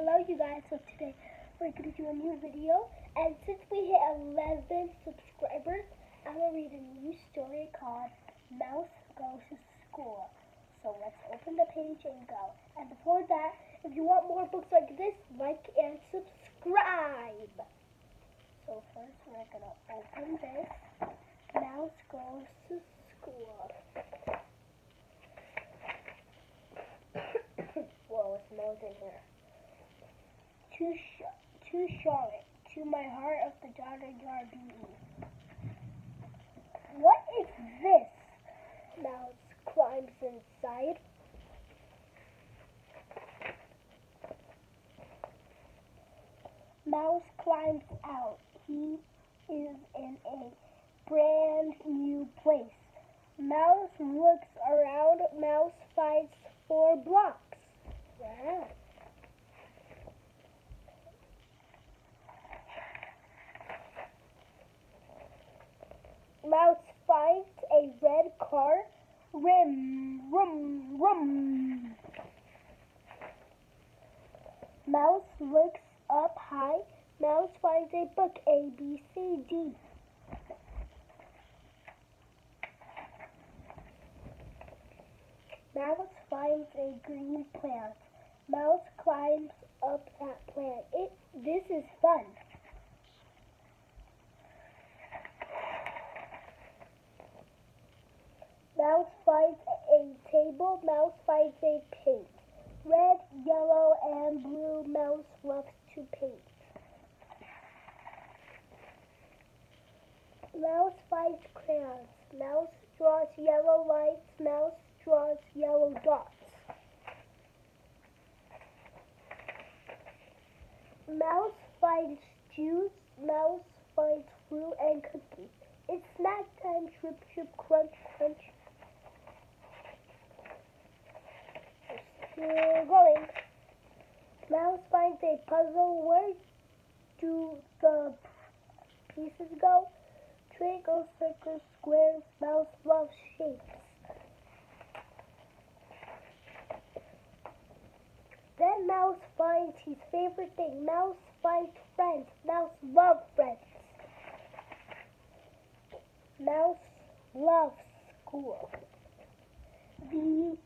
Hello you guys, so today we're going to do a new video, and since we hit 11 subscribers, I'm going to read a new story called Mouse Goes to School. So let's open the page and go. And before that, if you want more books like this, like and subscribe. So first we're going to open this, Mouse Goes to School. Whoa, it smells in here to, Sh- to Charlotte, to my heart of the daughter BE. What is this? Mouse climbs inside. Mouse climbs out. He is in a brand new place. Mouse looks Mouse finds a red car. Rim, rum, rum. Mouse looks up high. Mouse finds a book A, B, C, D. Mouse finds a green plant. Mouse climbs up that plant. It, this is fun. Mouse finds a table. Mouse finds a paint. Red, yellow, and blue. Mouse loves to paint. Mouse finds crayons. Mouse draws yellow lights. Mouse draws yellow dots. Mouse finds juice. Mouse finds fruit and cookies. Going. Mouse finds a puzzle. Where do the pieces go? Triangles, circles, squares. Mouse loves shapes. Then Mouse finds his favorite thing. Mouse finds friends. Mouse loves friends. Mouse loves school. The.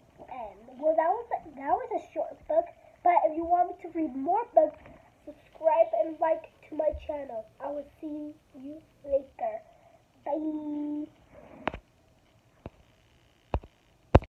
Well, that was a, that was a short book, but if you want me to read more books, subscribe and like to my channel. I will see you later.